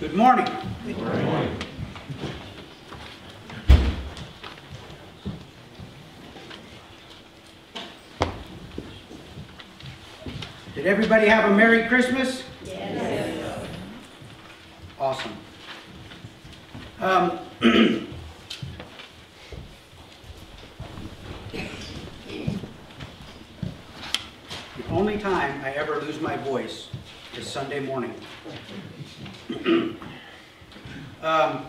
Good morning. Good morning. Did everybody have a Merry Christmas? Yes. Awesome. Um, the only time I ever lose my voice is Sunday morning. Um,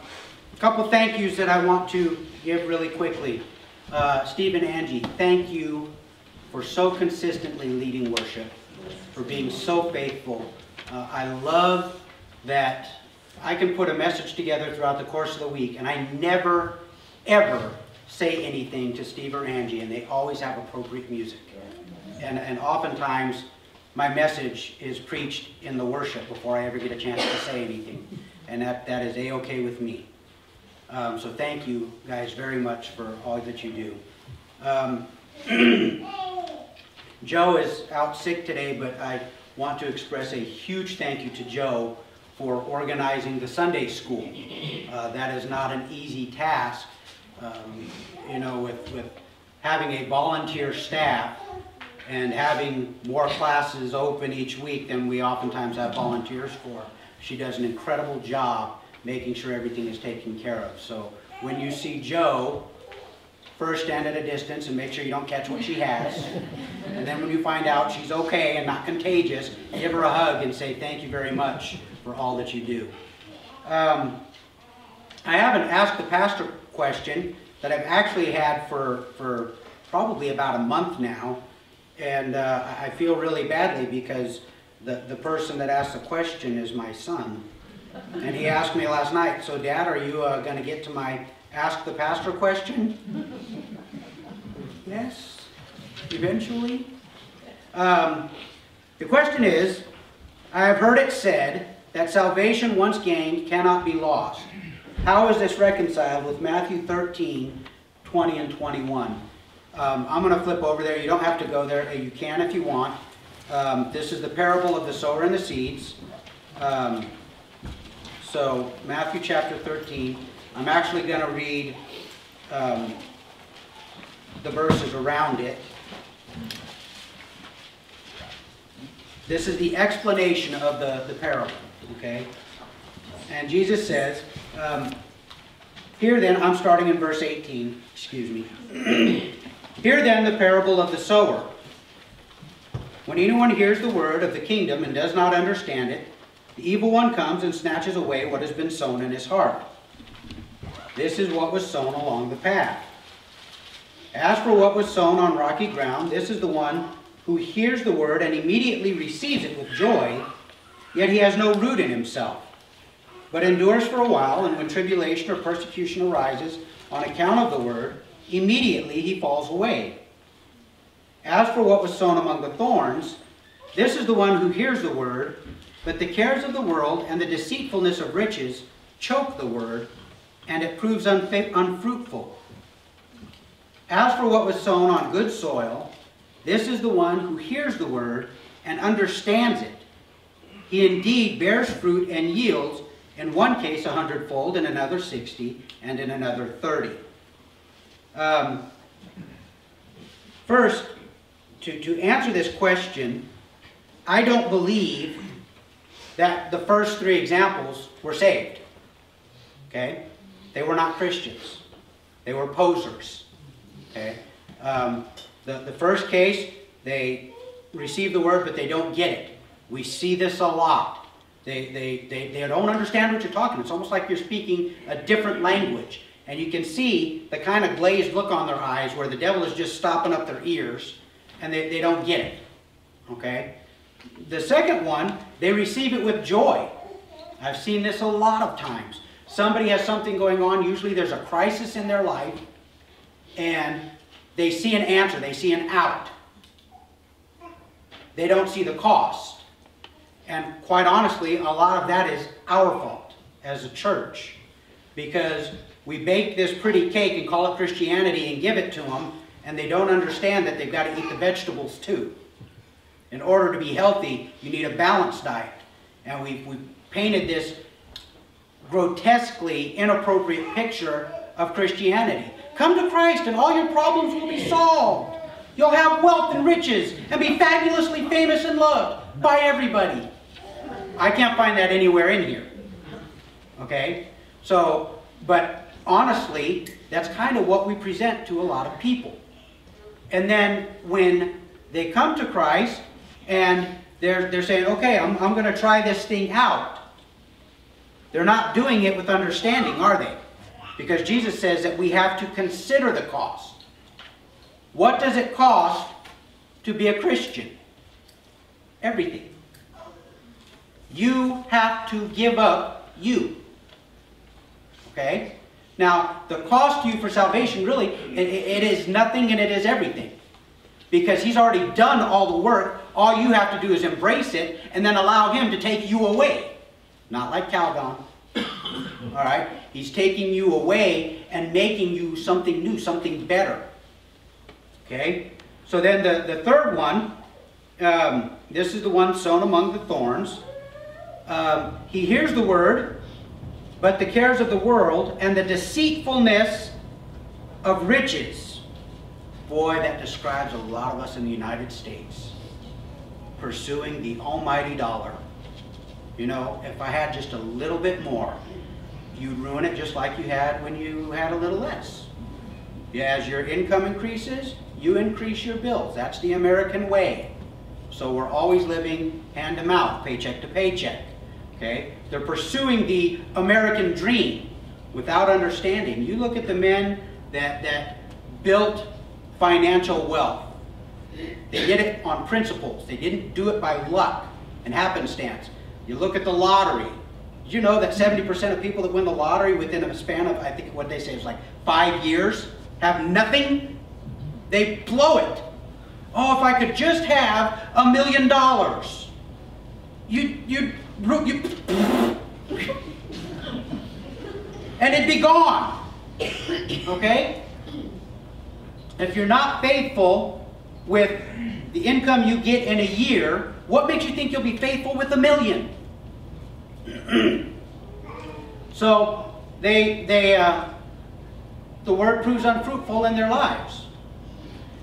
a couple thank yous that I want to give really quickly. Uh, Steve and Angie, thank you for so consistently leading worship, for being so faithful. Uh, I love that I can put a message together throughout the course of the week, and I never, ever say anything to Steve or Angie, and they always have appropriate music. And, and oftentimes, my message is preached in the worship before I ever get a chance to say anything. And that, that is a-okay with me. Um, so thank you guys very much for all that you do. Um, Joe is out sick today, but I want to express a huge thank you to Joe for organizing the Sunday school. Uh, that is not an easy task, um, you know, with, with having a volunteer staff and having more classes open each week than we oftentimes have volunteers for. She does an incredible job making sure everything is taken care of. So when you see Joe, first stand at a distance and make sure you don't catch what she has. And then when you find out she's okay and not contagious, give her a hug and say thank you very much for all that you do. Um, I haven't asked the pastor question that I've actually had for, for probably about a month now. And uh, I feel really badly because the, the person that asked the question is my son. And he asked me last night, so Dad, are you uh, going to get to my ask the pastor question? yes, eventually. Um, the question is, I have heard it said that salvation once gained cannot be lost. How is this reconciled with Matthew 13, 20 and 21? Um, I'm going to flip over there. You don't have to go there. You can if you want. Um, this is the parable of the sower and the seeds. Um, so, Matthew chapter 13. I'm actually going to read um, the verses around it. This is the explanation of the, the parable, okay? And Jesus says, um, Here then, I'm starting in verse 18, excuse me. Hear then the parable of the sower. When anyone hears the word of the kingdom and does not understand it, the evil one comes and snatches away what has been sown in his heart. This is what was sown along the path. As for what was sown on rocky ground, this is the one who hears the word and immediately receives it with joy, yet he has no root in himself, but endures for a while, and when tribulation or persecution arises on account of the word, immediately he falls away. As for what was sown among the thorns, this is the one who hears the word, but the cares of the world and the deceitfulness of riches choke the word, and it proves unfruitful. As for what was sown on good soil, this is the one who hears the word and understands it. He indeed bears fruit and yields, in one case a hundredfold, in another sixty, and in another thirty. Um, first, to, to answer this question, I don't believe that the first three examples were saved. Okay? They were not Christians. They were posers. Okay? Um, the, the first case, they receive the word, but they don't get it. We see this a lot. They, they, they, they don't understand what you're talking. It's almost like you're speaking a different language. And you can see the kind of glazed look on their eyes where the devil is just stopping up their ears and they, they don't get it. Okay? The second one, they receive it with joy. I've seen this a lot of times. Somebody has something going on, usually there's a crisis in their life, and they see an answer, they see an out. They don't see the cost. And quite honestly, a lot of that is our fault as a church. Because we bake this pretty cake and call it Christianity and give it to them, and they don't understand that they've got to eat the vegetables too. In order to be healthy, you need a balanced diet. And we, we painted this grotesquely inappropriate picture of Christianity. Come to Christ and all your problems will be solved. You'll have wealth and riches and be fabulously famous and loved by everybody. I can't find that anywhere in here. Okay? So, but honestly, that's kind of what we present to a lot of people. And then when they come to Christ and they're, they're saying, okay, I'm, I'm going to try this thing out. They're not doing it with understanding, are they? Because Jesus says that we have to consider the cost. What does it cost to be a Christian? Everything. You have to give up you. Okay? Now, the cost to you for salvation, really, it, it is nothing and it is everything. Because he's already done all the work. All you have to do is embrace it and then allow him to take you away. Not like Calgon. all right? He's taking you away and making you something new, something better. Okay? So then the, the third one, um, this is the one sown among the thorns. Um, he hears the word, but the cares of the world and the deceitfulness of riches. Boy, that describes a lot of us in the United States. Pursuing the almighty dollar. You know, if I had just a little bit more, you'd ruin it just like you had when you had a little less. As your income increases, you increase your bills. That's the American way. So we're always living hand to mouth, paycheck to paycheck. Okay? They're pursuing the American dream without understanding. You look at the men that, that built financial wealth. They did it on principles. They didn't do it by luck and happenstance. You look at the lottery. Did you know that 70% of people that win the lottery within a span of, I think what they say is like five years, have nothing? They blow it. Oh, if I could just have a million dollars. You, you, and it'd be gone. Okay? If you're not faithful with the income you get in a year, what makes you think you'll be faithful with a million? so they they uh, the word proves unfruitful in their lives.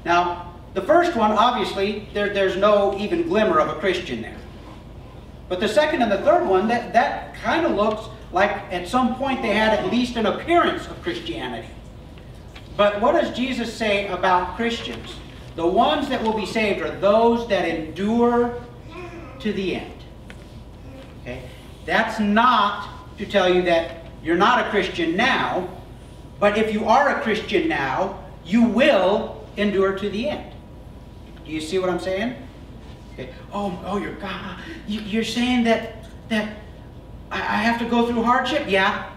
Now, the first one, obviously, there, there's no even glimmer of a Christian there. But the second and the third one, that, that kind of looks like at some point they had at least an appearance of Christianity. But what does Jesus say about Christians? The ones that will be saved are those that endure to the end. Okay? That's not to tell you that you're not a Christian now, but if you are a Christian now, you will endure to the end. Do you see what I'm saying? Oh, oh, you're God. You, are saying that that I, I have to go through hardship? Yeah.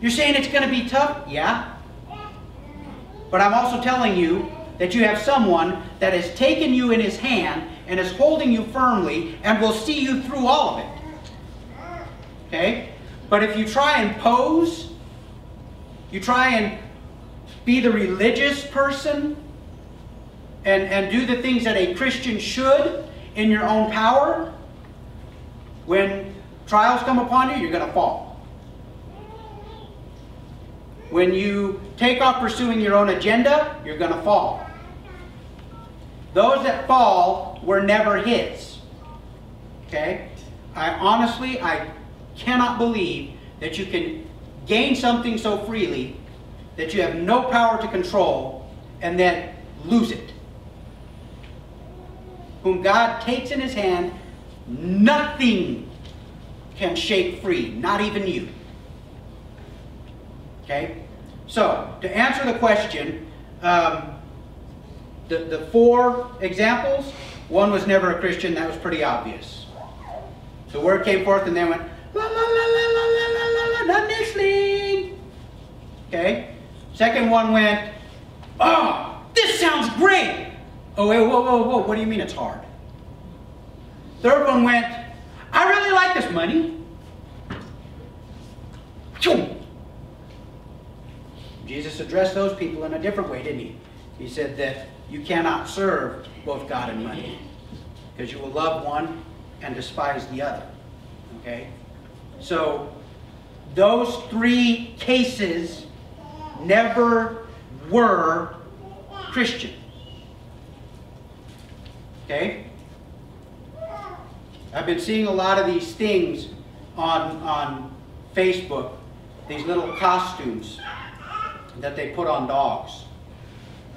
You're saying it's going to be tough? Yeah. But I'm also telling you that you have someone that has taken you in his hand and is holding you firmly and will see you through all of it. Okay? But if you try and pose, you try and be the religious person and, and do the things that a Christian should in your own power, when trials come upon you, you're going to fall. When you take off pursuing your own agenda, you're going to fall. Those that fall were never his. Okay? I honestly, I cannot believe that you can gain something so freely that you have no power to control and then lose it. Whom God takes in his hand, nothing can shake free, not even you. Okay? So, to answer the question, um, the, the four examples, one was never a Christian, that was pretty obvious. The word came forth and they went, la la la la la la la la not. Okay? Second one went, oh, this sounds great. Oh, wait, whoa, whoa, whoa, what do you mean it's hard? Third one went, I really like this money. Jesus addressed those people in a different way, didn't he? He said that you cannot serve both God and money because you will love one and despise the other. Okay? So, those three cases never were Christian. Okay? I've been seeing a lot of these things on, on Facebook, these little costumes that they put on dogs.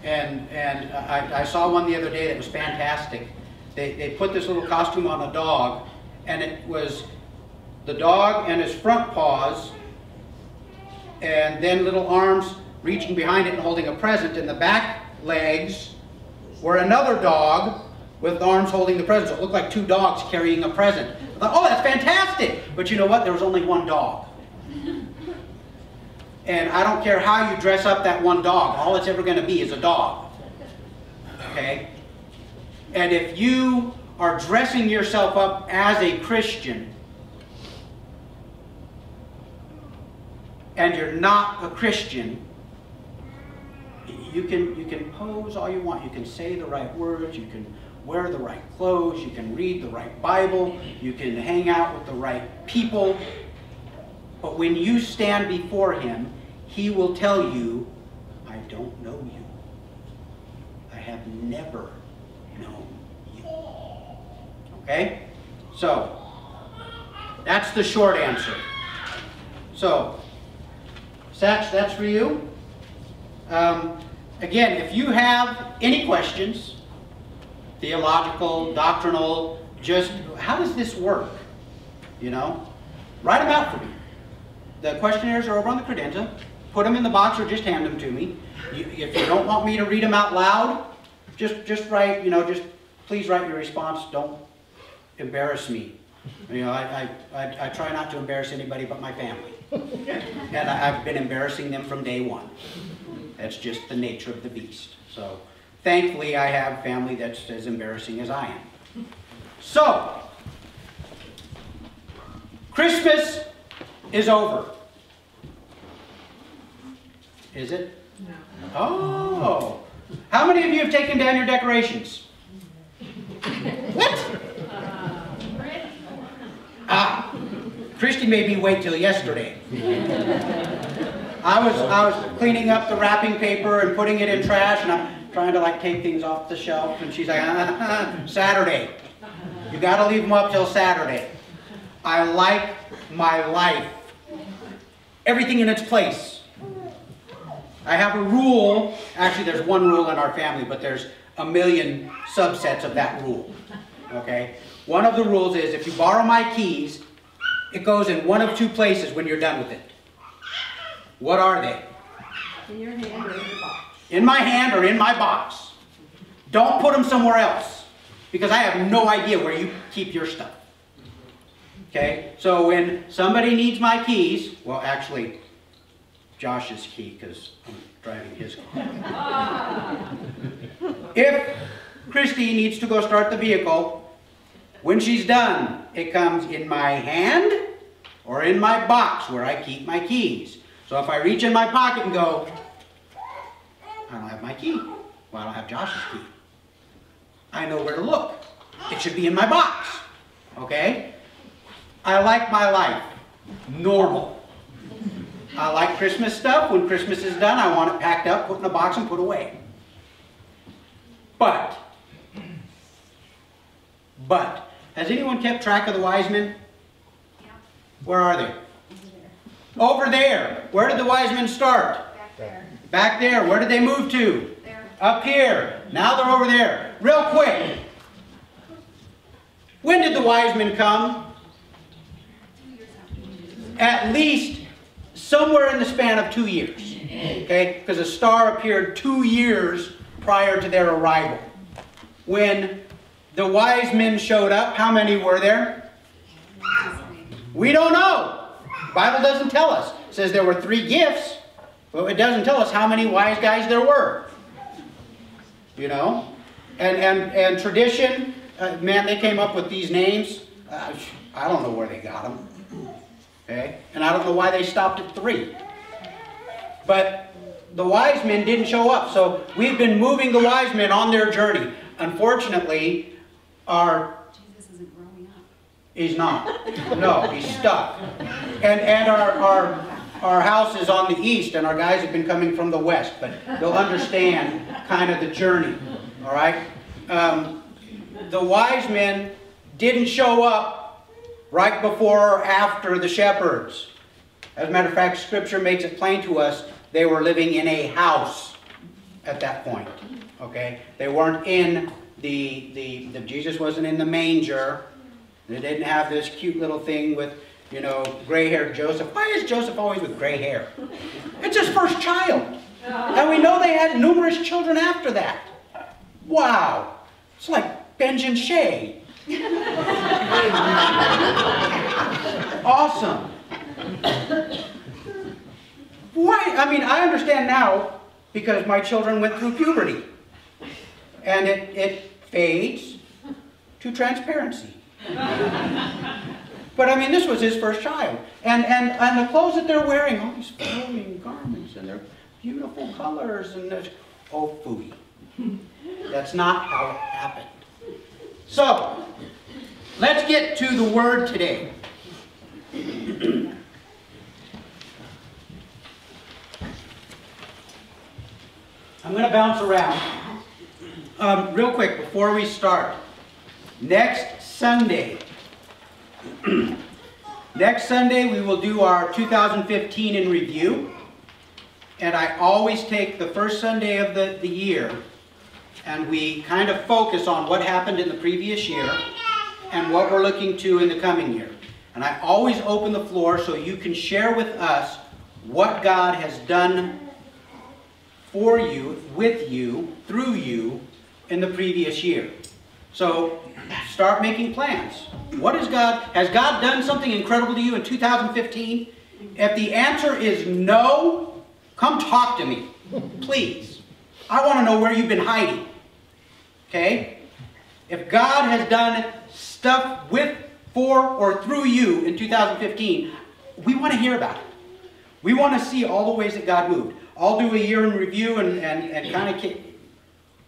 And, and I, I saw one the other day that was fantastic. They, they put this little costume on a dog, and it was the dog and his front paws, and then little arms reaching behind it and holding a present, and the back legs were another dog with arms holding the present. So it looked like two dogs carrying a present. I thought, oh, that's fantastic! But you know what? There was only one dog. And I don't care how you dress up that one dog, all it's ever going to be is a dog. Okay? And if you are dressing yourself up as a Christian, and you're not a Christian, you can, you can pose all you want. You can say the right words. You can wear the right clothes. You can read the right Bible. You can hang out with the right people. But when you stand before him, he will tell you, I don't know you. I have never known you. Okay? So, that's the short answer. So, Satch, that's for you. Um, again, if you have any questions, theological, doctrinal, just how does this work? You know, write them out for me. The questionnaires are over on the credenza. Put them in the box or just hand them to me. You, if you don't want me to read them out loud, just just write, you know, just please write your response. Don't embarrass me. You know, I, I, I, I try not to embarrass anybody but my family. and I, I've been embarrassing them from day one. That's just the nature of the beast. So thankfully I have family that's as embarrassing as I am. So, Christmas is over. Is it? No. Oh. How many of you have taken down your decorations? What? Ah. Christy made me wait till yesterday. I was I was cleaning up the wrapping paper and putting it in trash and I'm trying to like take things off the shelf and she's like, ah, Saturday. You gotta leave them up till Saturday. I like my life. Everything in its place. I have a rule, actually there's one rule in our family, but there's a million subsets of that rule. Okay? One of the rules is if you borrow my keys, it goes in one of two places when you're done with it. What are they? In your hand or in your box? In my hand or in my box. Don't put them somewhere else because I have no idea where you keep your stuff. Okay? So when somebody needs my keys, well, actually, Josh's key because I'm driving his car. if Christy needs to go start the vehicle, when she's done, it comes in my hand or in my box where I keep my keys. So if I reach in my pocket and go, I don't have my key. Well, I don't have Josh's key. I know where to look. It should be in my box. Okay? I like my life. Normal. I like Christmas stuff. When Christmas is done, I want it packed up, put in a box, and put away. But, but, has anyone kept track of the wise men? Where are they? Over there. Where did the wise men start? Back there. Where did they move to? There. Up here. Now they're over there. Real quick. When did the wise men come? At least somewhere in the span of two years. Okay? Because a star appeared two years prior to their arrival. When the wise men showed up, how many were there? We don't know. The Bible doesn't tell us. It says there were three gifts, but it doesn't tell us how many wise guys there were. You know? And, and, and tradition, uh, man, they came up with these names. Uh, I don't know where they got them. Okay? And I don't know why they stopped at three. But the wise men didn't show up. So we've been moving the wise men on their journey. Unfortunately, our Jesus isn't growing up. He's not. No, he's stuck. And, and our, our, our house is on the east, and our guys have been coming from the west, but they'll understand kind of the journey, all right? Um, the wise men didn't show up right before or after the shepherds. As a matter of fact, Scripture makes it plain to us they were living in a house at that point. Okay? They weren't in the, the, the Jesus wasn't in the manger. They didn't have this cute little thing with, you know, gray-haired Joseph. Why is Joseph always with gray hair? It's his first child. And we know they had numerous children after that. Wow. It's like Benj and Shay. awesome. Why? I mean, I understand now because my children went through puberty. And it, it fades to transparency. But I mean, this was his first child. And, and, and the clothes that they're wearing, all these flowing garments, and they're beautiful colors, and there's, oh, fooey. That's not how it happened. So, let's get to the word today. I'm going to bounce around. Um, real quick, before we start. Next Sunday, next Sunday we will do our 2015 in review. And I always take the first Sunday of the, the year and we kind of focus on what happened in the previous year and what we're looking to in the coming year. And I always open the floor so you can share with us what God has done for you, with you, through you in the previous year. So start making plans. What is God, has God done something incredible to you in 2015? If the answer is no, come talk to me, please. I want to know where you've been hiding. Okay? If God has done stuff with, for, or through you in 2015, we want to hear about it. We want to see all the ways that God moved. I'll do a year in review and, and, and kind of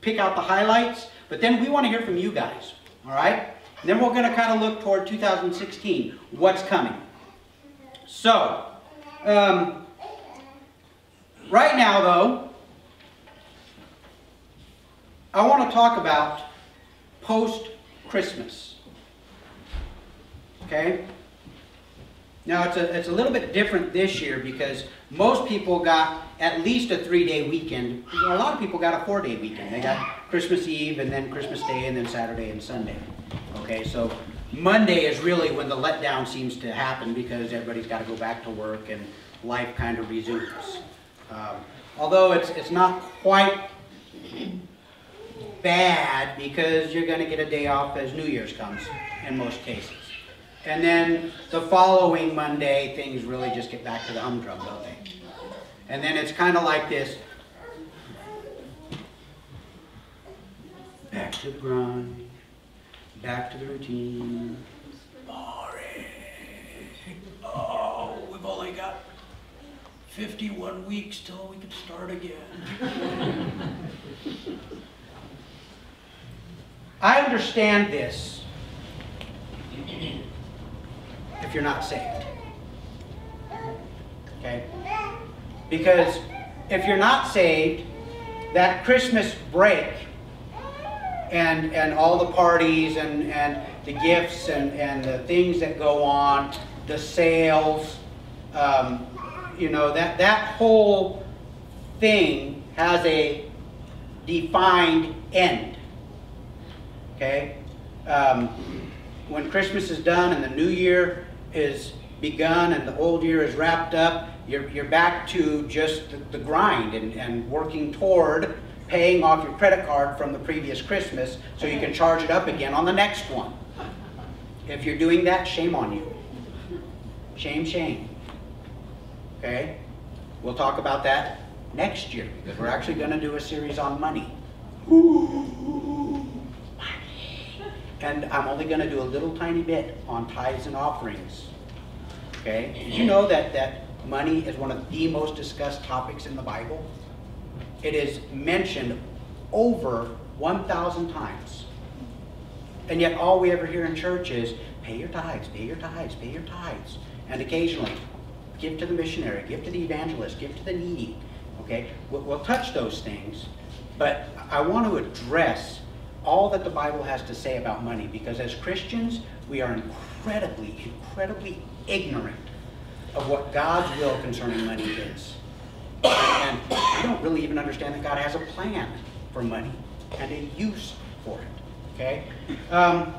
pick out the highlights, but then we want to hear from you guys. All right? Then we're going to kind of look toward 2016, what's coming. So, um, right now though, I want to talk about post-Christmas. Okay? Now, it's a, it's a little bit different this year because most people got at least a three-day weekend. A lot of people got a four-day weekend. They got Christmas Eve and then Christmas Day and then Saturday and Sunday. Okay, so Monday is really when the letdown seems to happen because everybody's got to go back to work and life kind of resumes. Um, although it's, it's not quite bad because you're going to get a day off as New Year's comes in most cases. And then the following Monday, things really just get back to the humdrum, don't they? And then it's kind of like this. Back to the grind, back to the routine. Boring. Oh, we've only got 51 weeks till we can start again. I understand this if you're not saved. Okay? Because if you're not saved, that Christmas break and, and all the parties and, and the gifts and, and the things that go on, the sales, um, you know, that, that whole thing has a defined end. Okay? Um, when Christmas is done and the new year is begun and the old year is wrapped up, you're, you're back to just the, the grind and, and working toward paying off your credit card from the previous Christmas so you can charge it up again on the next one. If you're doing that, shame on you. Shame, shame. Okay? We'll talk about that next year because we're actually going to do a series on money. Ooh, money. And I'm only going to do a little tiny bit on tithes and offerings. Okay? Did you know that, that money is one of the most discussed topics in the Bible? It is mentioned over 1,000 times. And yet all we ever hear in church is, pay your tithes, pay your tithes, pay your tithes. And occasionally, give to the missionary, give to the evangelist, give to the needy. Okay? We'll, we'll touch those things, but I want to address all that the Bible has to say about money because as Christians, we are incredibly, incredibly ignorant of what God's will concerning money is. And we don't really even understand that God has a plan for money and a use for it. Okay? Um,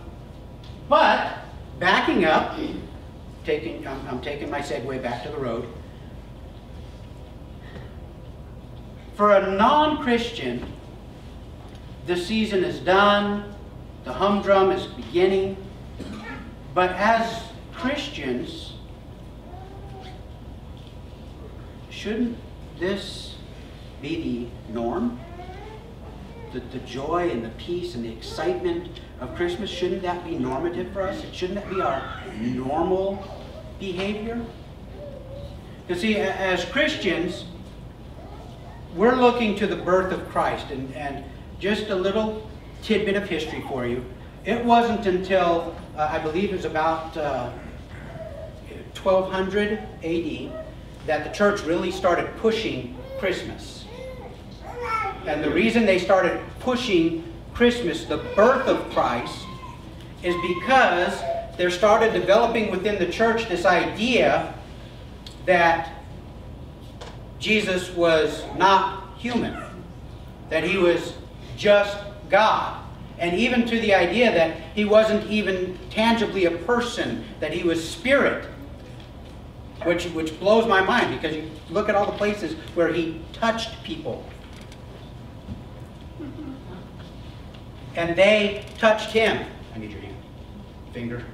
but backing up, taking I'm, I'm taking my segue back to the road. For a non-Christian, the season is done, the humdrum is beginning, but as Christians, shouldn't this be the norm? The, the joy and the peace and the excitement of Christmas, shouldn't that be normative for us? It shouldn't that be our normal behavior? You see, as Christians, we're looking to the birth of Christ, and, and just a little tidbit of history for you. It wasn't until, uh, I believe it was about uh, 1200 AD, that the church really started pushing Christmas. And the reason they started pushing Christmas, the birth of Christ, is because there started developing within the church this idea that Jesus was not human, that he was just God. And even to the idea that he wasn't even tangibly a person, that he was spirit. Which, which blows my mind because you look at all the places where he touched people. And they touched him. I need your hand. Finger.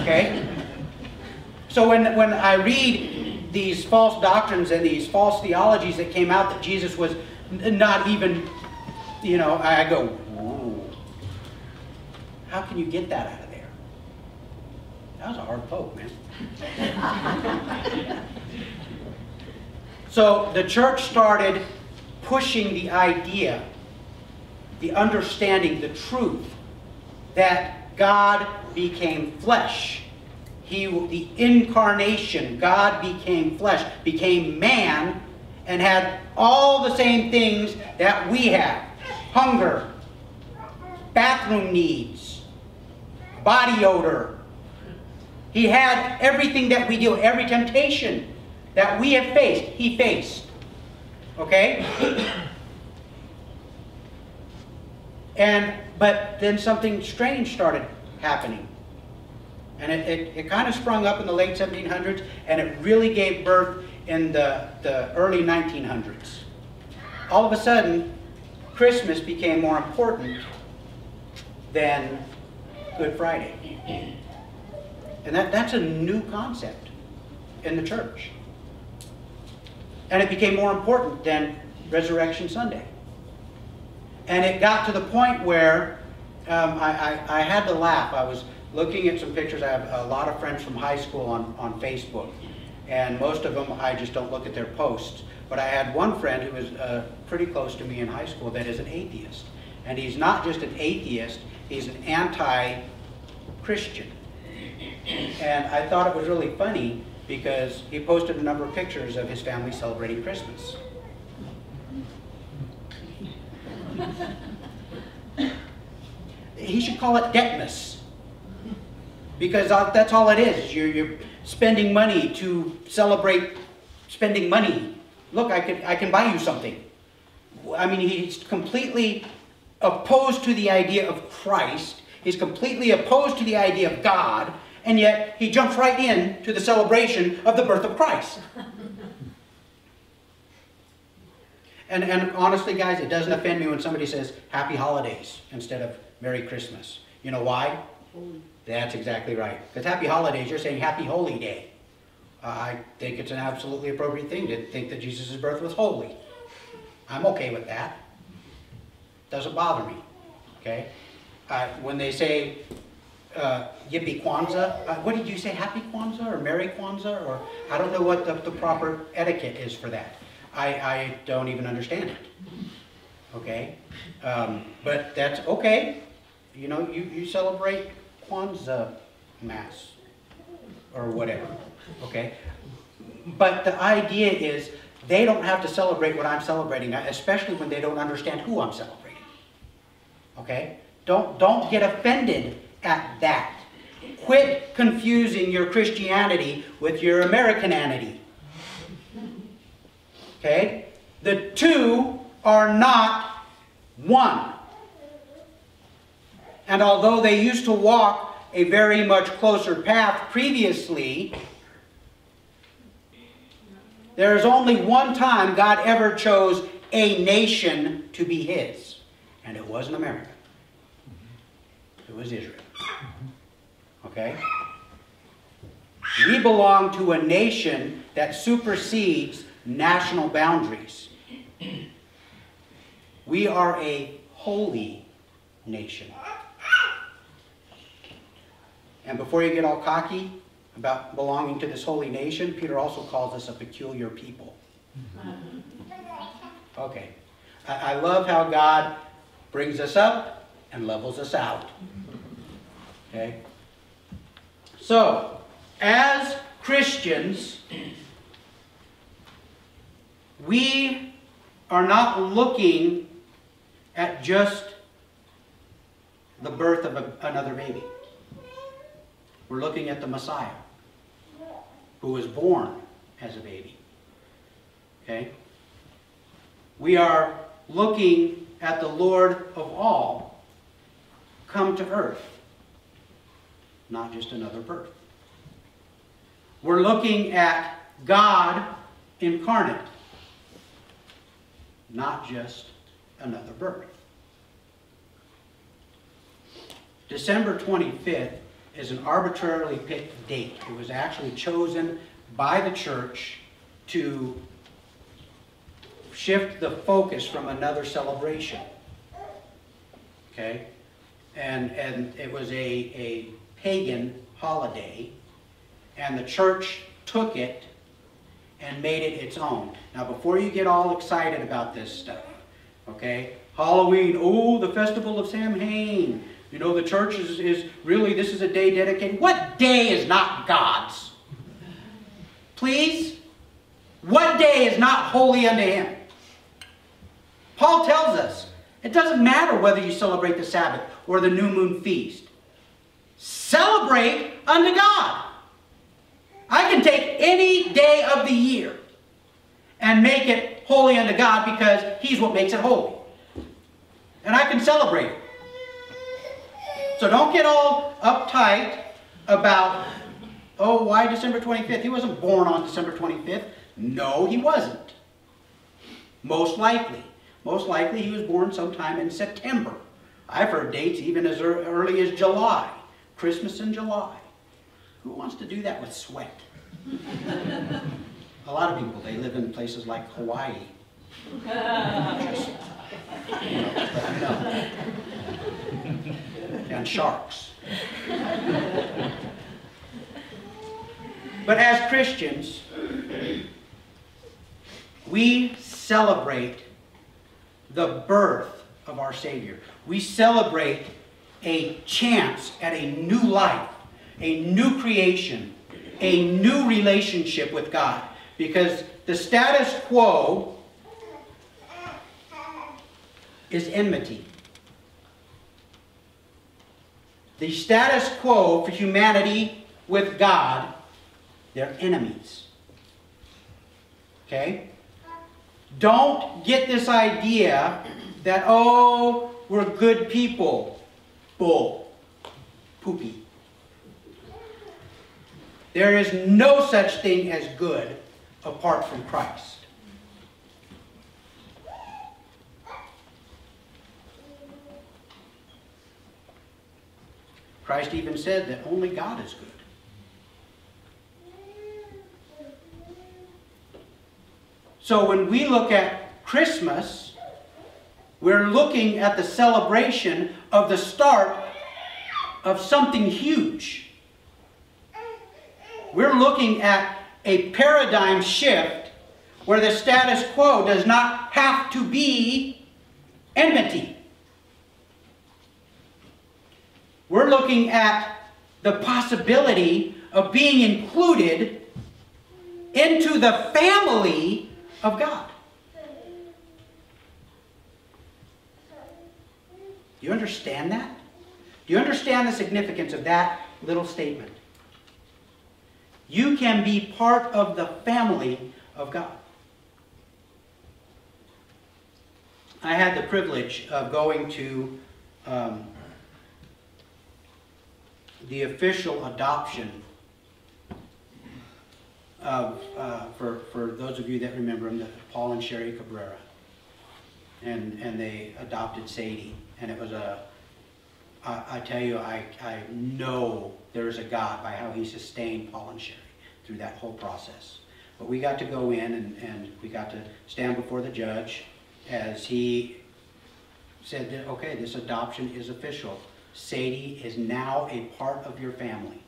okay? So when, when I read these false doctrines and these false theologies that came out that Jesus was not even, you know, I go, whoa. How can you get that out of? That was a hard poke, man. so the church started pushing the idea, the understanding, the truth that God became flesh. He, the incarnation, God became flesh, became man, and had all the same things that we have hunger, bathroom needs, body odor. He had everything that we do, every temptation that we have faced, he faced. Okay? and but then something strange started happening. And it, it, it kind of sprung up in the late 1700s, and it really gave birth in the, the early 1900s. All of a sudden, Christmas became more important than Good Friday. And that, that's a new concept in the church. And it became more important than Resurrection Sunday. And it got to the point where um, I, I, I had to laugh. I was looking at some pictures. I have a lot of friends from high school on, on Facebook. And most of them, I just don't look at their posts. But I had one friend who was uh, pretty close to me in high school that is an atheist. And he's not just an atheist, he's an anti-Christian. And I thought it was really funny because he posted a number of pictures of his family celebrating Christmas. He should call it Debtmas. Because that's all it is. You're, you're spending money to celebrate spending money. Look, I, could, I can buy you something. I mean, he's completely opposed to the idea of Christ. He's completely opposed to the idea of God. And yet, he jumps right in to the celebration of the birth of Christ. And, and honestly, guys, it doesn't offend me when somebody says Happy Holidays instead of Merry Christmas. You know why? That's exactly right. Because Happy Holidays, you're saying Happy Holy Day. Uh, I think it's an absolutely appropriate thing to think that Jesus' birth was holy. I'm okay with that. Doesn't bother me. Okay? Uh, when they say uh, Yippee Kwanzaa, uh, what did you say? Happy Kwanzaa or Merry Kwanzaa? Or I don't know what the, the proper etiquette is for that. I, I don't even understand it. Okay? Um, but that's okay. You know, you, you celebrate Kwanzaa Mass. or whatever, okay? But the idea is they don't have to celebrate what I'm celebrating, especially when they don't understand who I'm celebrating. Okay? Don't, don't get offended at that. Quit confusing your Christianity with your Americananity. Okay? The two are not one. And although they used to walk a very much closer path previously, there is only one time God ever chose a nation to be his, and it wasn't America. It was Israel. Okay? We belong to a nation that supersedes national boundaries. We are a holy nation. And before you get all cocky about belonging to this holy nation, Peter also calls us a peculiar people. Okay. I, I love how God brings us up and levels us out. Okay? So, as Christians, we are not looking at just the birth of a, another baby. We're looking at the Messiah who was born as a baby. Okay? We are looking at the Lord of all come to earth, not just another birth. We're looking at God incarnate, not just another birth. December 25th is an arbitrarily picked date. It was actually chosen by the church to shift the focus from another celebration. Okay? And, and it was a, a pagan holiday, and the church took it and made it its own. Now, before you get all excited about this stuff, okay? Halloween, oh, the festival of Samhain. You know, the church is, is really, this is a day dedicated. What day is not God's? Please? What day is not holy unto Him? Paul tells us it doesn't matter whether you celebrate the Sabbath or the new moon feast. Celebrate unto God. I can take any day of the year and make it holy unto God because He's what makes it holy. And I can celebrate it. So don't get all uptight about, oh, why December 25th? He wasn't born on December 25th. No, he wasn't. Most likely. Most likely he was born sometime in September. I've heard dates even as early as July. Christmas in July. Who wants to do that with sweat? A lot of people, they live in places like Hawaii. And sharks. But as Christians, we celebrate the birth of our Savior. We celebrate a chance at a new life, a new creation, a new relationship with God. Because the status quo is enmity. The status quo for humanity with God, they're enemies. Okay? Don't get this idea that, oh, we're good people. Bull. Poopy. There is no such thing as good apart from Christ. Christ even said that only God is good. So when we look at Christmas, we're looking at the celebration of the start of something huge. We're looking at a paradigm shift where the status quo does not have to be enmity. We're looking at the possibility of being included into the family of God. Do you understand that? Do you understand the significance of that little statement? You can be part of the family of God. I had the privilege of going to um, the official adoption of, uh, for, for those of you that remember him, Paul and Sherry Cabrera. And, and they adopted Sadie. And it was a, I, I tell you, I, I know there's a God by how he sustained Paul and Sherry through that whole process. But we got to go in and, and we got to stand before the judge as he said that, okay, this adoption is official. Sadie is now a part of your family.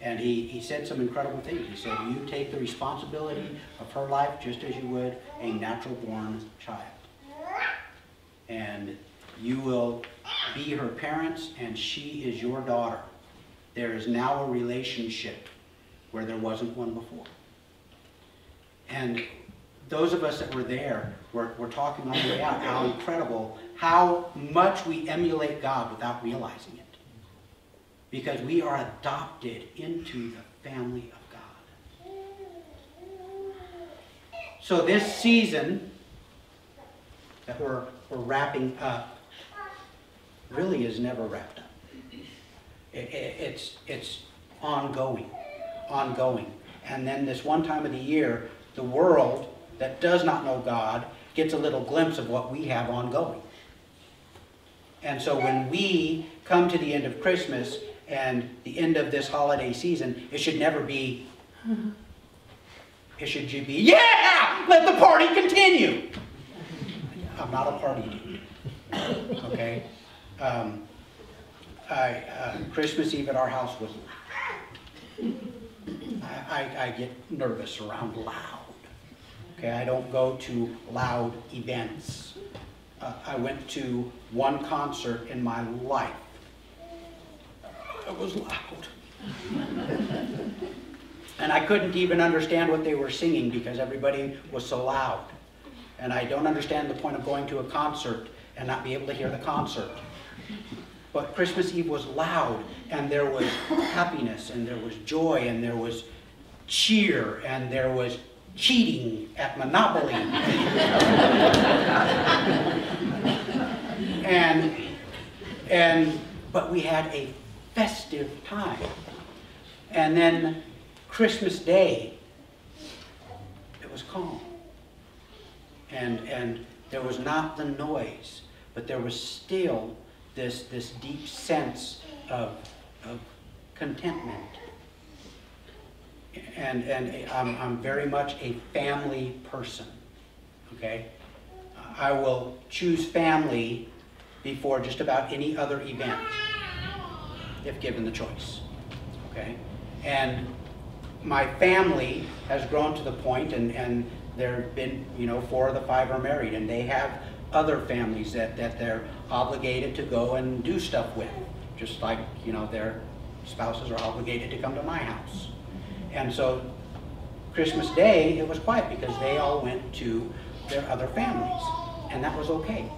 And he, he said some incredible things. He said, you take the responsibility of her life just as you would a natural born child. And you will be her parents and she is your daughter. There is now a relationship where there wasn't one before. And those of us that were there were, were talking on the way out how incredible, how much we emulate God without realizing it. Because we are adopted into the family of God. So this season that we're, we're wrapping up really is never wrapped up. It, it, it's, it's ongoing, ongoing. And then this one time of the year, the world that does not know God gets a little glimpse of what we have ongoing. And so when we come to the end of Christmas and the end of this holiday season, it should never be, it should be, yeah, let the party continue. I'm not a party dude, okay? Um, I, uh, Christmas Eve at our house was loud. I, I, I get nervous around loud. Okay, I don't go to loud events. Uh, I went to one concert in my life. It was loud. and I couldn't even understand what they were singing because everybody was so loud. And I don't understand the point of going to a concert and not be able to hear the concert. But Christmas Eve was loud, and there was happiness, and there was joy, and there was cheer, and there was cheating at Monopoly. and, and, but we had a festive time. And then Christmas Day, it was calm. And, and there was not the noise, but there was still this, this deep sense of, of contentment. And, and I'm, I'm very much a family person, okay? I will choose family before just about any other event, if given the choice, okay? And my family has grown to the point, and, and there have been, you know, four of the five are married, and they have other families that, that they're obligated to go and do stuff with, just like, you know, their spouses are obligated to come to my house. And so Christmas Day, it was quiet because they all went to their other families, and that was okay.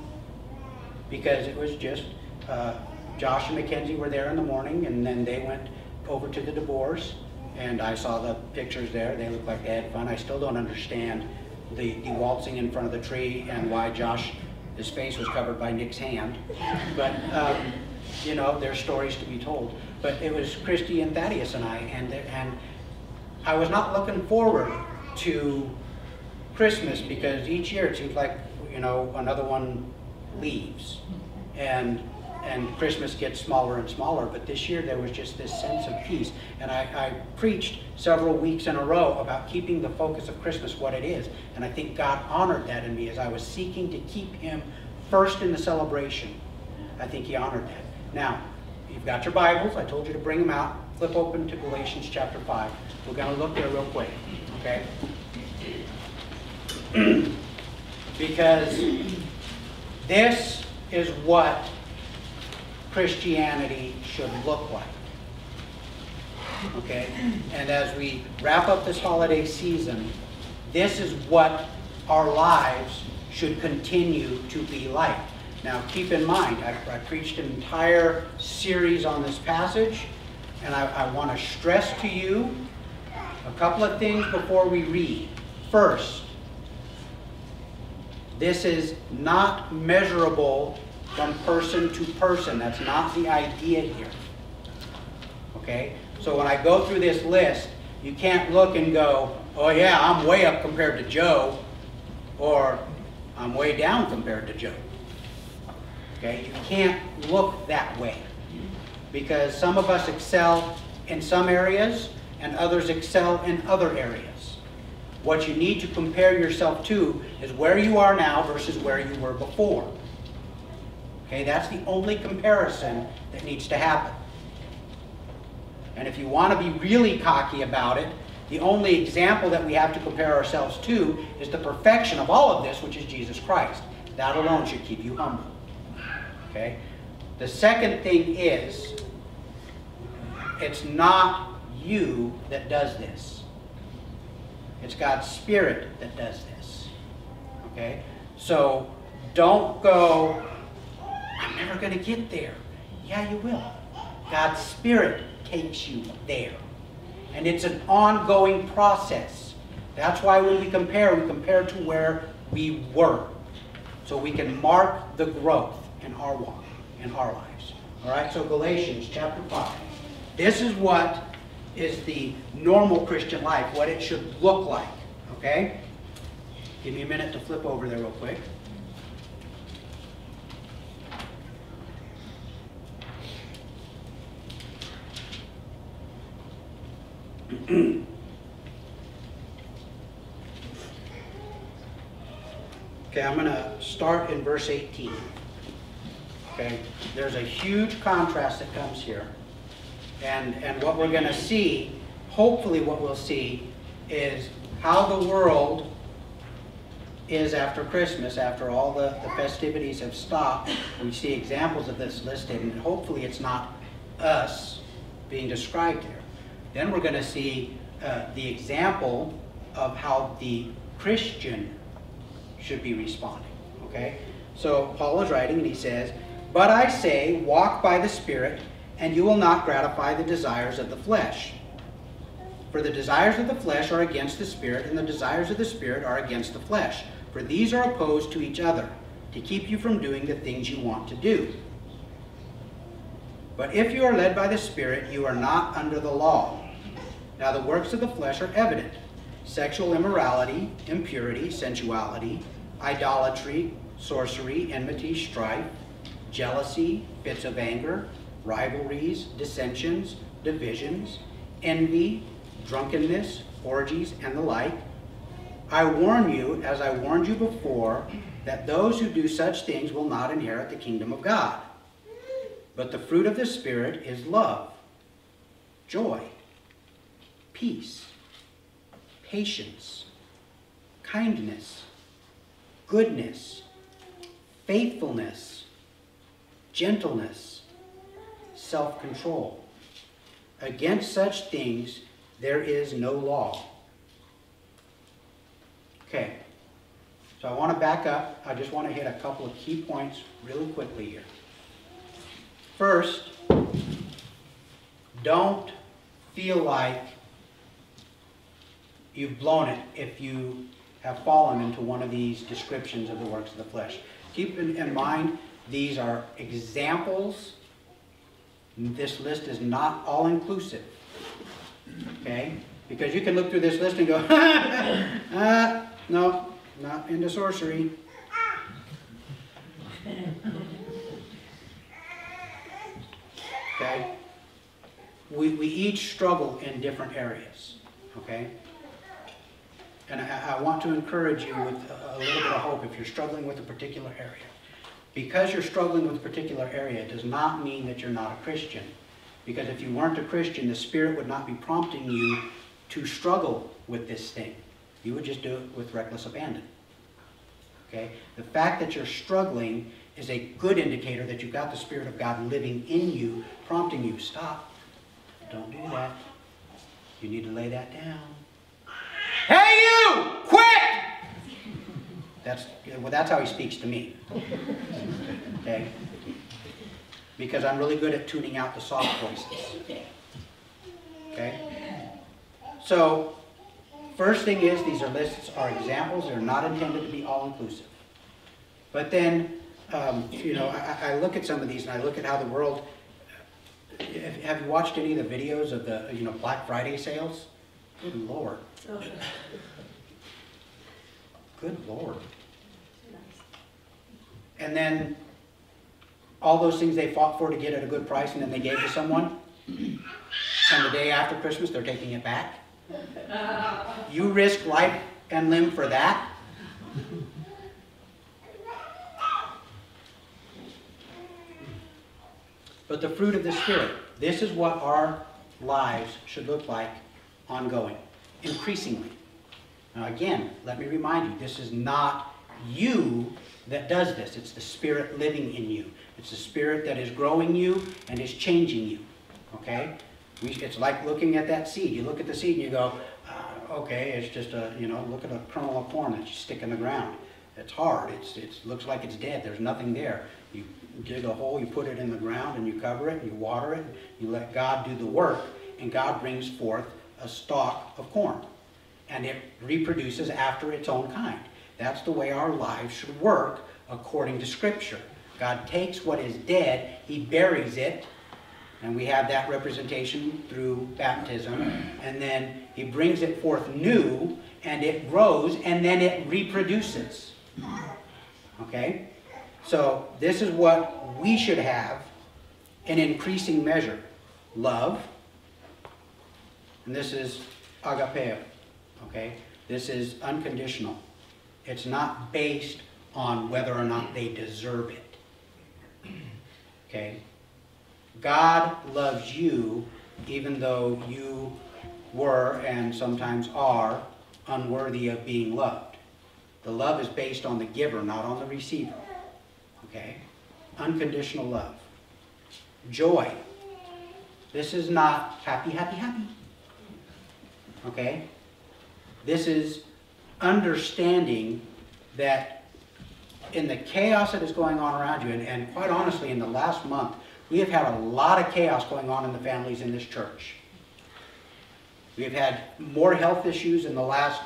Because it was just, uh, Josh and Mackenzie were there in the morning, and then they went over to the divorce, and I saw the pictures there. They looked like they had fun. I still don't understand the, the waltzing in front of the tree and why Josh, his face was covered by Nick's hand. But, um, you know, there's stories to be told. But it was Christy and Thaddeus and I, and, and I was not looking forward to Christmas because each year it seems like, you know, another one leaves. And and Christmas gets smaller and smaller, but this year there was just this sense of peace. And I, I, preached several weeks in a row about keeping the focus of Christmas what it is. And I think God honored that in me as I was seeking to keep Him first in the celebration. I think He honored that. Now, you've got your Bibles. I told you to bring them out. Flip open to Galatians chapter 5. We're going to look there real quick, okay? because this is what Christianity should look like. Okay? And as we wrap up this holiday season, this is what our lives should continue to be like. Now, keep in mind, I, I preached an entire series on this passage, and I, I want to stress to you a couple of things before we read. First, this is not measurable from person to person. That's not the idea here. Okay? So when I go through this list, you can't look and go, oh yeah, I'm way up compared to Joe, or I'm way down compared to Joe. Okay? You can't look that way. Because some of us excel in some areas, and others excel in other areas. What you need to compare yourself to is where you are now versus where you were before. Okay, that's the only comparison that needs to happen. And if you want to be really cocky about it, the only example that we have to compare ourselves to is the perfection of all of this, which is Jesus Christ. That alone should keep you humble. Okay? The second thing is, it's not you that does this. It's God's Spirit that does this. Okay? So don't go, I'm never going to get there. Yeah, you will. God's Spirit takes you there. And it's an ongoing process. That's why when we compare, we compare to where we were. So we can mark the growth in our walk, in our lives. All right, so Galatians chapter 5. This is what is the normal Christian life, what it should look like. Okay? Give me a minute to flip over there real quick. okay, I'm going to start in verse 18. Okay, there's a huge contrast that comes here. And, and what we're going to see, hopefully what we'll see, is how the world is after Christmas, after all the, the festivities have stopped. We see examples of this listed, and hopefully it's not us being described here. Then we're going to see uh, the example of how the Christian should be responding. Okay? So Paul is writing and he says, But I say, walk by the Spirit, and you will not gratify the desires of the flesh. For the desires of the flesh are against the Spirit, and the desires of the Spirit are against the flesh. For these are opposed to each other, to keep you from doing the things you want to do. But if you are led by the Spirit, you are not under the law. Now the works of the flesh are evident sexual immorality, impurity, sensuality, idolatry, sorcery, enmity, strife, jealousy, fits of anger, rivalries, dissensions, divisions, envy, drunkenness, orgies, and the like. I warn you, as I warned you before, that those who do such things will not inherit the kingdom of God. But the fruit of the Spirit is love, joy, peace, patience, kindness, goodness, faithfulness, gentleness, self-control. Against such things there is no law. Okay, so I want to back up. I just want to hit a couple of key points really quickly here. First, don't feel like you've blown it if you have fallen into one of these descriptions of the works of the flesh. Keep in, in mind, these are examples. This list is not all-inclusive. Okay? Because you can look through this list and go, uh, no, not into sorcery. Okay? We, we each struggle in different areas. Okay? And I, I want to encourage you with a, a little bit of hope if you're struggling with a particular area. Because you're struggling with a particular area does not mean that you're not a Christian. Because if you weren't a Christian, the Spirit would not be prompting you to struggle with this thing. You would just do it with reckless abandon. Okay? The fact that you're struggling is a good indicator that you've got the Spirit of God living in you, prompting you, stop. Don't do that. You need to lay that down. Hey, you! Quit! That's, well, that's how he speaks to me. Okay? Because I'm really good at tuning out the soft voices. Okay? So, first thing is, these are lists, are examples, they're not intended to be all-inclusive. But then, um, you know, I, I look at some of these and I look at how the world, have have you watched any of the videos of the, you know, Black Friday sales? Good lord, good lord. And then, all those things they fought for to get at a good price and then they gave to someone, and the day after Christmas, they're taking it back? You risk life and limb for that? But the fruit of the Spirit, this is what our lives should look like ongoing, increasingly. Now, again, let me remind you, this is not you that does this. It's the Spirit living in you. It's the Spirit that is growing you and is changing you. Okay? We, it's like looking at that seed. You look at the seed and you go, uh, okay, it's just a, you know, look at a kernel of corn that you stick in the ground. It's hard. It's, it looks like it's dead. There's nothing there. You dig a hole, you put it in the ground, and you cover it, and you water it, you let God do the work, and God brings forth a stalk of corn. And it reproduces after its own kind. That's the way our lives should work according to Scripture. God takes what is dead, He buries it, and we have that representation through baptism, and then He brings it forth new, and it grows, and then it reproduces. Okay? So, this is what we should have in increasing measure love, and this is agapeo. Okay? This is unconditional. It's not based on whether or not they deserve it. Okay? God loves you even though you were and sometimes are unworthy of being loved. The love is based on the giver, not on the receiver. Okay? Unconditional love. Joy. This is not happy, happy, happy. Okay? This is understanding that in the chaos that is going on around you, and, and quite honestly, in the last month, we have had a lot of chaos going on in the families in this church. We've had more health issues in the last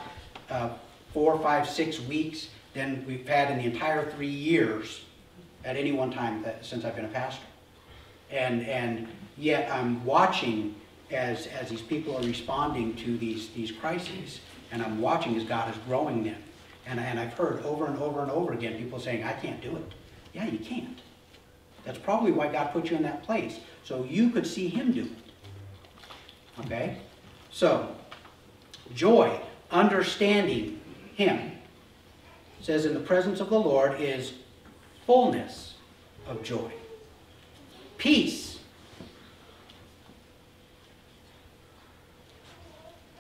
uh, four, five, six weeks than we've had in the entire three years at any one time that, since I've been a pastor. And, and yet I'm watching as, as these people are responding to these, these crises, and I'm watching as God is growing them. And, and I've heard over and over and over again people saying, I can't do it. Yeah, you can't. That's probably why God put you in that place, so you could see Him do it. Okay? So, joy, understanding Him, says in the presence of the Lord is fullness of joy. Peace.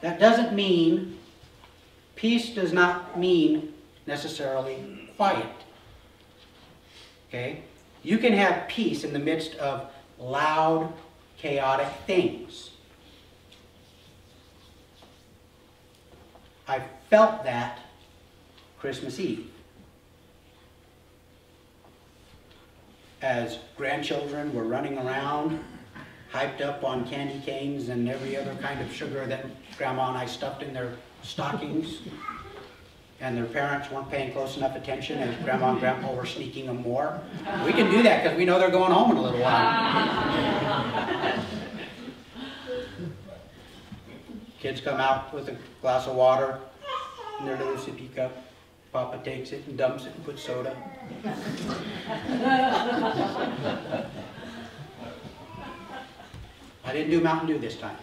That doesn't mean, peace does not mean necessarily quiet. Okay? You can have peace in the midst of loud, chaotic things. I felt that Christmas Eve. As grandchildren were running around, hyped up on candy canes and every other kind of sugar that Grandma and I stuffed in their stockings. And their parents weren't paying close enough attention as Grandma and Grandpa were sneaking them more. We can do that because we know they're going home in a little while. Kids come out with a glass of water in their little sippy cup. Papa takes it and dumps it and puts soda. I didn't do Mountain Dew this time.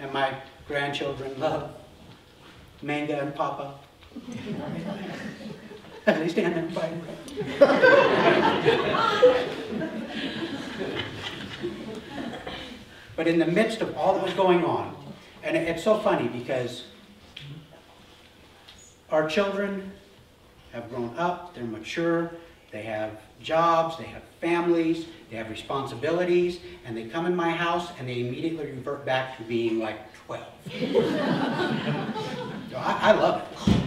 And my grandchildren love Manga and Papa. they stand there and fight. but in the midst of all that was going on, and it's so funny because our children have grown up, they're mature, They have jobs, they have families, they have responsibilities, and they come in my house and they immediately revert back to being like 12. So I, I love it.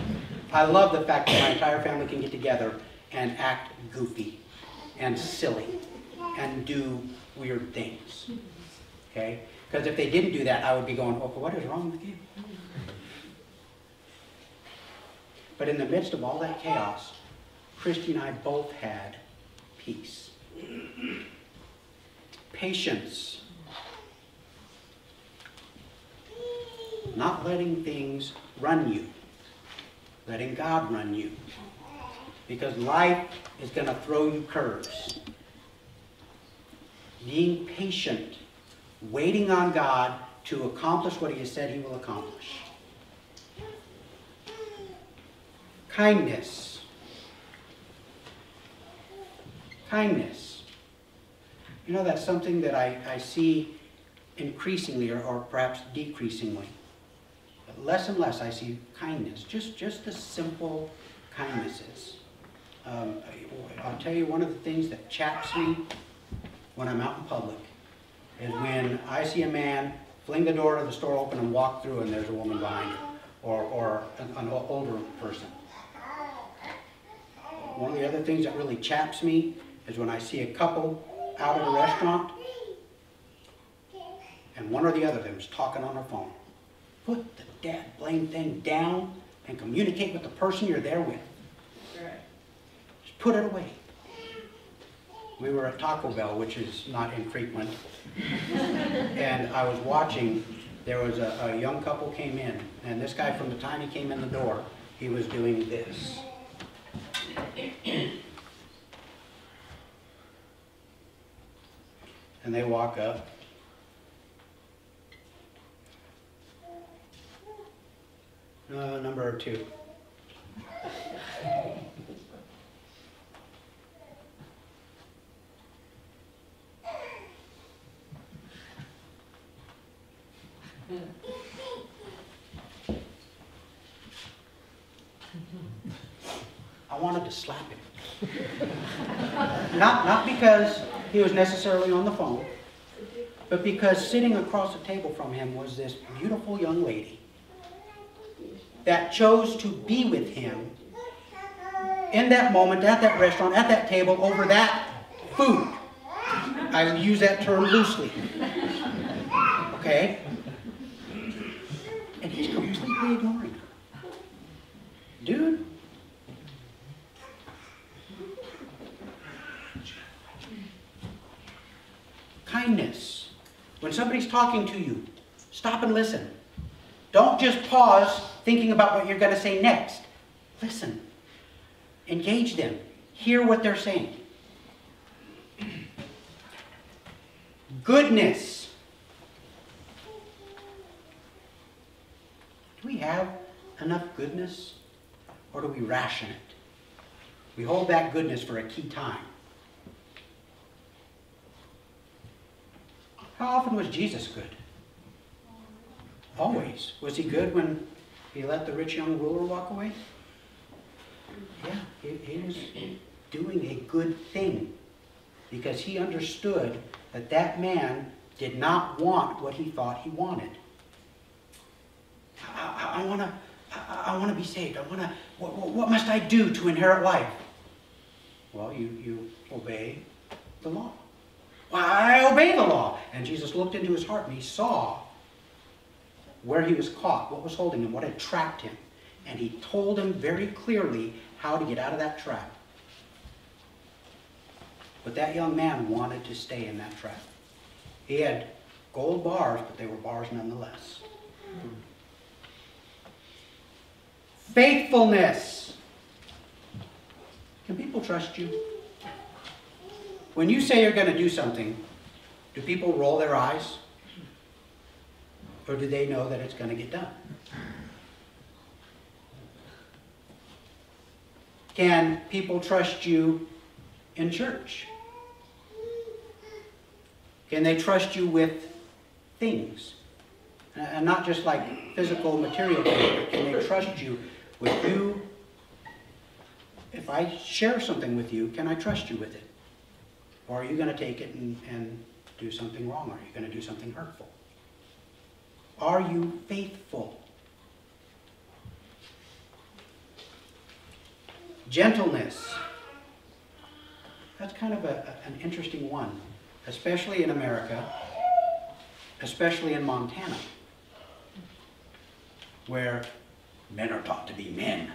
I love the fact that my entire family can get together and act goofy and silly and do weird things. Okay? Because if they didn't do that, I would be going, okay, what is wrong with you? But in the midst of all that chaos, Christy and I both had peace. Patience. Not letting things run you. Letting God run you. Because life is going to throw you curves. Being patient. Waiting on God to accomplish what He has said He will accomplish. Kindness. Kindness. You know, that's something that I, I see increasingly or, or perhaps decreasingly. But less and less I see kindness, just, just the simple kindnesses. Um, I'll tell you one of the things that chaps me when I'm out in public is when I see a man fling the door of the store open and walk through and there's a woman behind him or, or an, an older person. One of the other things that really chaps me is when I see a couple out at a restaurant and one or the other of them is talking on their phone. Put the dad blame thing down and communicate with the person you're there with. Just put it away. We were at Taco Bell, which is not infrequent, and I was watching, there was a, a young couple came in, and this guy, from the time he came in the door, he was doing this. And they walk up. Uh, number two. I wanted to slap him. Not, not because he was necessarily on the phone, but because sitting across the table from him was this beautiful young lady that chose to be with him in that moment, at that restaurant, at that table, over that food. I use that term loosely. Okay? And he's completely ignoring her. Dude, kindness. When somebody's talking to you, stop and listen. Don't just pause thinking about what you're going to say next. Listen. Engage them. Hear what they're saying. Goodness. Do we have enough goodness? Or do we ration it? We hold that goodness for a key time. How often was Jesus good? Always. Was he good when he let the rich young ruler walk away? Yeah, he, he was doing a good thing because he understood that that man did not want what he thought he wanted. I, want to I, I want to be saved. I want to, what, what, what must I do to inherit life? Well, you, you obey the law. I obey the law. And Jesus looked into his heart and he saw where he was caught, what was holding him, what had trapped him. And he told him very clearly how to get out of that trap. But that young man wanted to stay in that trap. He had gold bars, but they were bars nonetheless. Faithfulness. Can people trust you? When you say you're going to do something, do people roll their eyes? Or do they know that it's going to get done? Can people trust you in church? Can they trust you with things? And not just like physical material things, can they trust you with you if I share something with you, can I trust you with it? Or are you going to take it and, and do something wrong? Are you going to do something hurtful? Are you faithful? Gentleness. That's kind of a, an interesting one, especially in America, especially in Montana, where men are taught to be men.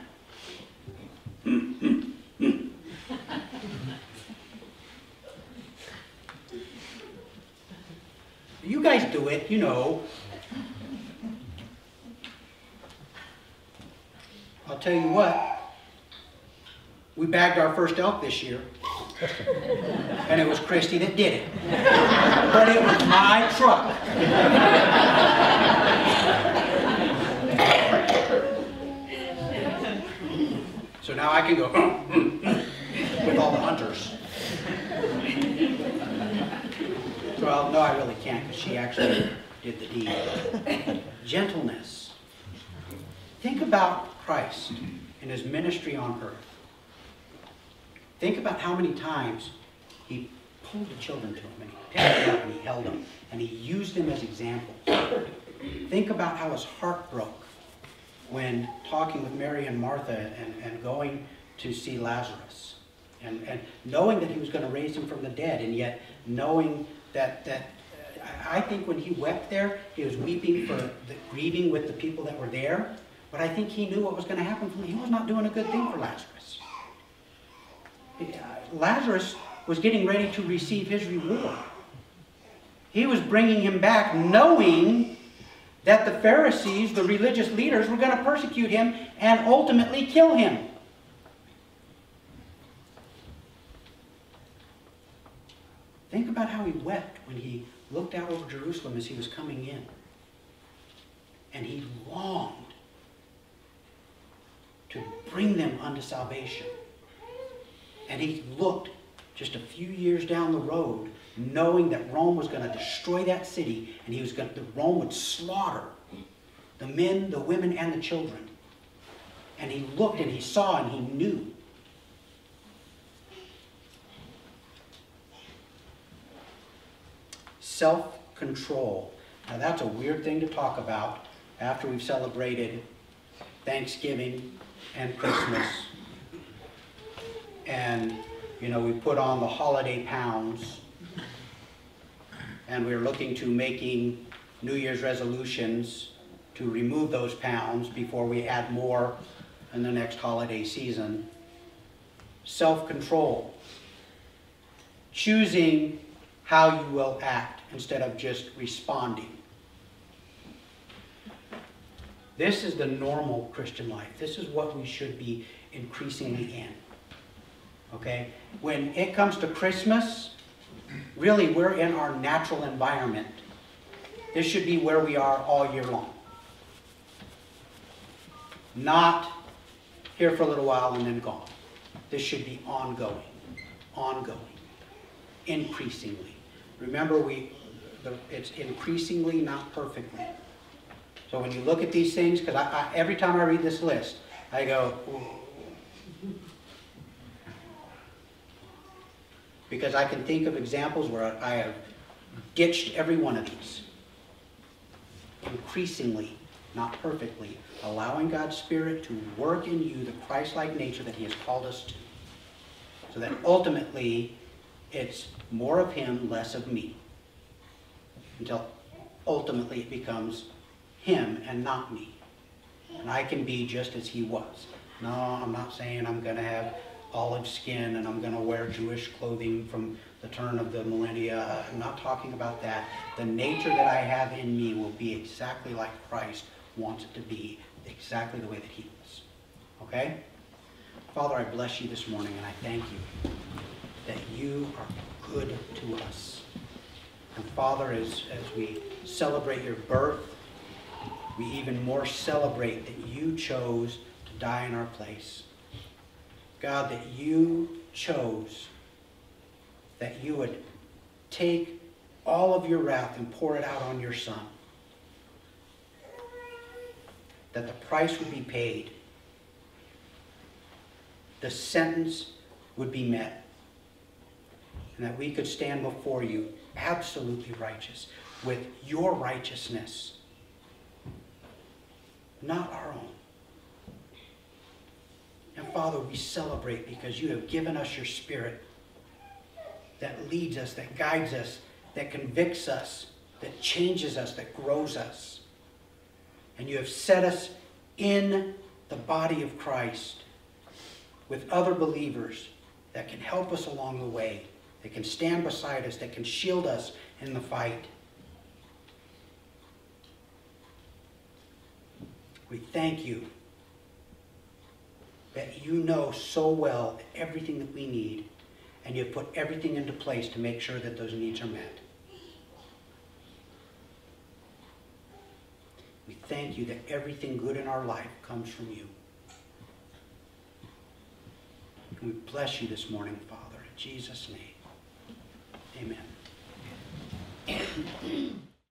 You guys do it, you know. I'll tell you what, we bagged our first elk this year. And it was Christy that did it. But it was my truck. So now I can go with all the hunters. Well, no, I really can't, because she actually did the deed. Gentleness. Think about Christ and his ministry on earth. Think about how many times he pulled the children to him, and he picked them up, and he held them, and he used them as examples. Think about how his heart broke when talking with Mary and Martha and, and going to see Lazarus. And, and knowing that he was going to raise him from the dead, and yet knowing that, that uh, I think when he wept there, he was weeping for the grieving with the people that were there. But I think he knew what was going to happen. He was not doing a good thing for Lazarus. Uh, Lazarus was getting ready to receive his reward. He was bringing him back knowing that the Pharisees, the religious leaders, were going to persecute him and ultimately kill him. Think about how he wept when he looked out over Jerusalem as he was coming in. And he longed to bring them unto salvation. And he looked just a few years down the road, knowing that Rome was going to destroy that city, and he was going to, Rome would slaughter the men, the women, and the children. And he looked and he saw and he knew. Self-control. Now that's a weird thing to talk about after we've celebrated Thanksgiving and Christmas. And, you know, we put on the holiday pounds. And we're looking to making New Year's resolutions to remove those pounds before we add more in the next holiday season. Self-control. Choosing how you will act instead of just responding. This is the normal Christian life. This is what we should be increasingly in. Okay? When it comes to Christmas, really we're in our natural environment. This should be where we are all year long. Not here for a little while and then gone. This should be ongoing, ongoing, increasingly. Remember, we, it's increasingly, not perfectly. So when you look at these things, because every time I read this list, I go, because I can think of examples where I have ditched every one of these. Increasingly, not perfectly, allowing God's Spirit to work in you the Christ-like nature that He has called us to. So that ultimately, it's more of Him, less of me. Until ultimately it becomes Him and not me. And I can be just as He was. No, I'm not saying I'm going to have olive skin and I'm going to wear Jewish clothing from the turn of the millennia. I'm not talking about that. The nature that I have in me will be exactly like Christ wants it to be, exactly the way that he was. Okay? Father, I bless you this morning and I thank you that you are good to us. And Father, as, as we celebrate your birth, we even more celebrate that you chose to die in our place. God, that you chose that you would take all of your wrath and pour it out on your Son. That the price would be paid. the sentence would be met. And that we could stand before you absolutely righteous with your righteousness, not our own. And Father, we celebrate because you have given us your spirit that leads us, that guides us, that convicts us, that changes us, that grows us. And you have set us in the body of Christ with other believers that can help us along the way, that can stand beside us, that can shield us in the fight. We thank you that you know so well everything that we need, and you've put everything into place to make sure that those needs are met. We thank you that everything good in our life comes from you. And we bless you this morning, Father, in Jesus' name. Amen.